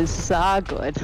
is so uh, good.